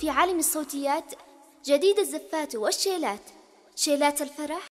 في عالم الصوتيات جديد الزفات والشيلات. شيلات الفرح.